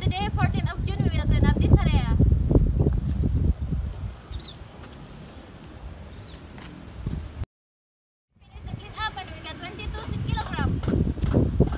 Today, 14th of June, we will clean up this area. Finish the clean up and we got 22 kilograms.